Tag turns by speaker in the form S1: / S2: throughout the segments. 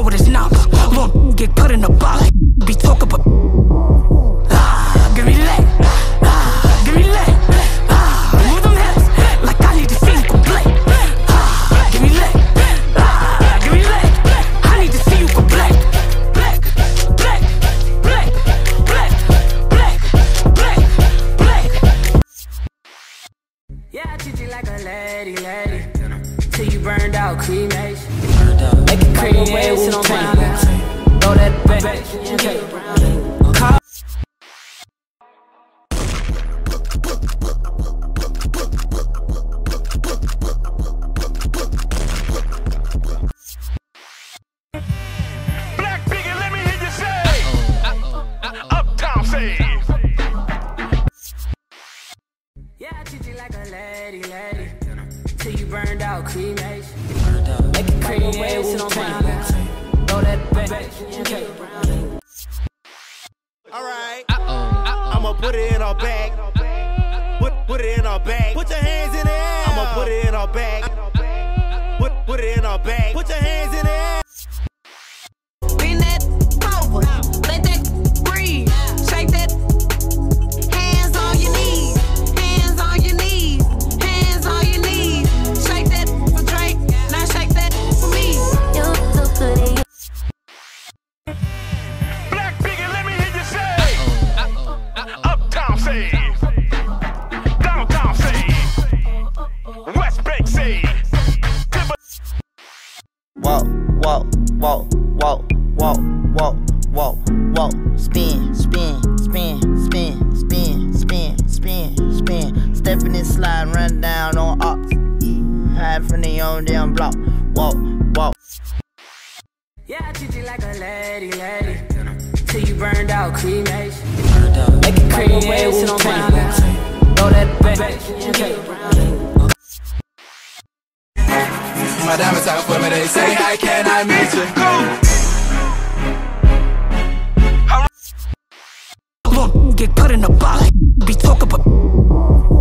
S1: go with his. Won't get put in a box. Be talk about. Ah, give me. Ah, give me. Ah, move them hips like I need to see you. Ah, give me. Ah, give me. I need to see you black. Black, black, black, black, black, black. Yeah, treat you like a lady, lady. Till you burned out, cremation. Make it cream, sit on time. Throw that back. Call
S2: Black
S1: Till you burned out, cremation. Make it cream, yeah, sit on time. Throw that back.
S3: Alright. I'ma put it in our bag. Put, put it in our bag. Put your hands in the air. I'ma put it in our bag. Put, put it in our bag. Put your hands
S4: walk, walk, walk, walk, walk, walk, walk, walk, spin, spin, spin, spin, spin, spin, spin, spin, stepping and sliding, run down on ops, hide from the own damn block, walk, walk.
S1: Yeah, I treat you like a lady, lady. Till you burned out, cremation. Make it cream, yeah, sit on time. Throw that back.
S5: My diamonds out for me, they say, How can I meet you?
S1: Won't get put in a box. Be talk about.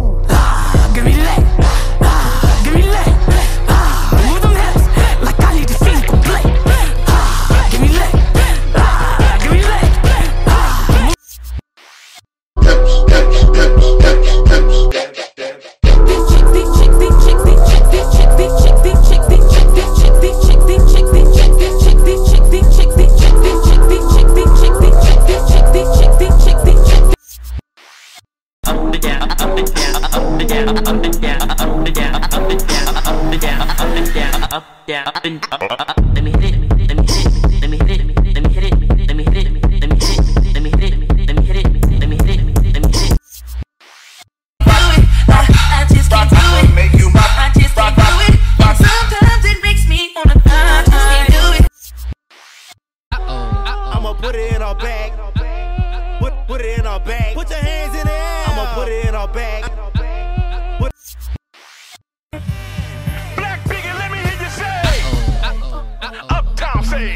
S1: I
S6: just can't do it.
S5: Make you
S6: I just can't do it. And sometimes it makes me wanna I just can't do it.
S3: I'ma put it in our bag. Put, put it in our bag. Put your hands in the air. I'ma put it in our bag.
S2: Say.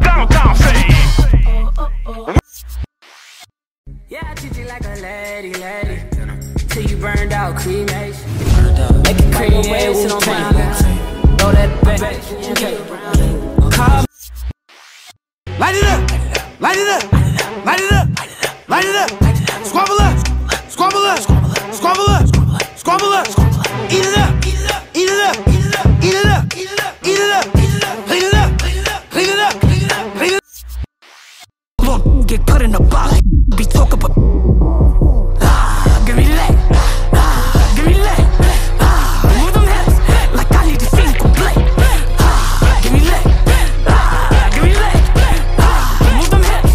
S2: Downtown say.
S1: Yeah, I treat you like a lady, lady. Till you burned out, cremation. Make it cream, yeah, sit on time. Throw that back. Call
S3: light it up. Light it up. Light it up. Light it up. Squabble up. Squabble up. Squabble up. Squabble up. Eat it up. Eat it up. Eat it up. Eat it up. Eat it up. Eat it up. Eat it up.
S1: In a box. Be talking about. Ah, give me leg. Ah, give me leg. Ah, move them hips like I need to play. Ah, give me leg. Ah, give me leg. Ah, move them hips.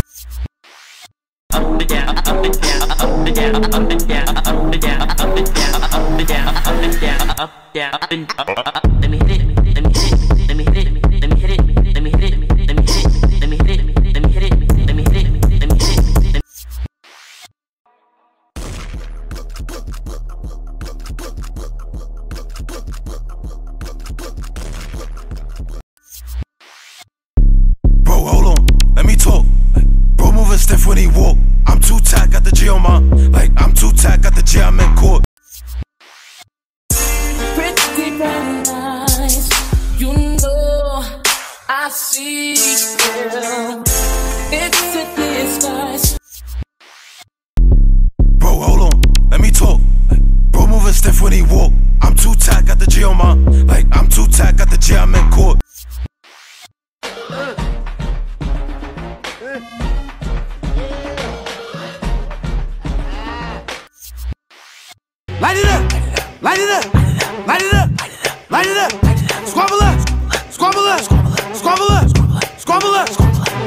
S5: Bro, I'm too tight, got the G on my Like, I'm too tight, got the G, I'm in court.
S6: Pretty brown eyes You know I
S5: see
S6: girl. It's a disguise.
S5: Bro, hold on, let me talk. Bro moving stiff when he walk. I'm too tight, got the G on my Like, I'm too tight, got the G, I'm in court.
S3: It up, light it up, light it up, light it up. Squabble up, squabble up, squabble up, squabble up.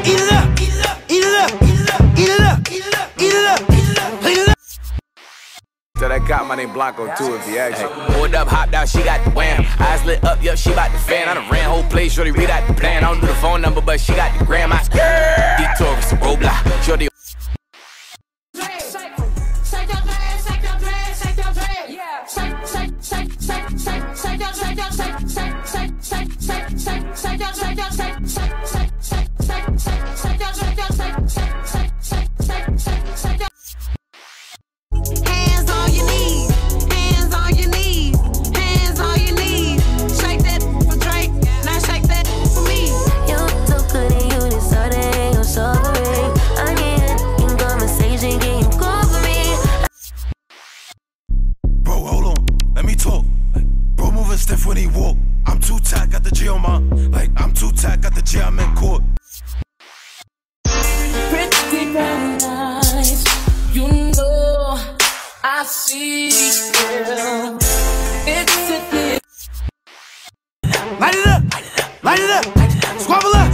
S3: Eat it up, eat it up, eat it up, eat it up, eat it up, eat it up, eat it up, eat it up, clean it up.
S7: Tell that cop my name Blanco too if he asks you.
S8: Pulled up, hopped out, she got the wham. Eyes lit up, yup, she bout the fan. I done ran whole place, shorty read out the plan. I don't do the phone number, but she got the gram. I detour, it's a roadblock. Shorty
S5: stiff when he walk. I'm too tack, got the J on my. Like, I'm too tack, got the J, I'm in court.
S6: Pretty brown eyes, you know I see. It's a thing.
S3: Light it up, light it up. Squabble up,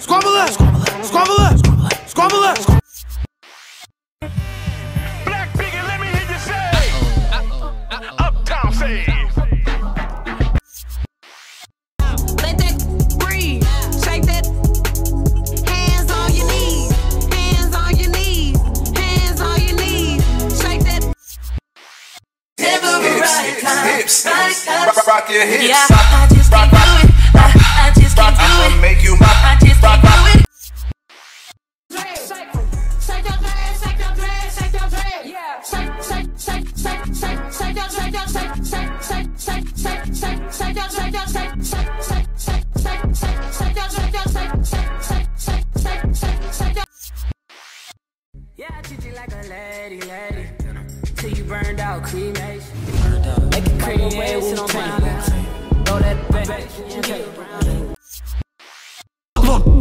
S3: squabble up, squabble up, squabble up.
S2: Black
S6: Yeah,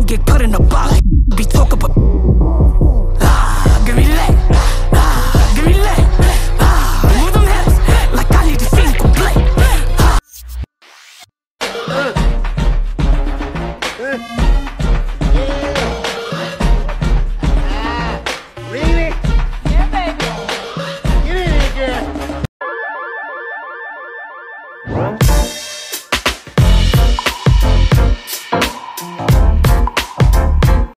S1: get put in a box. Be talk about. Ah, give me leg.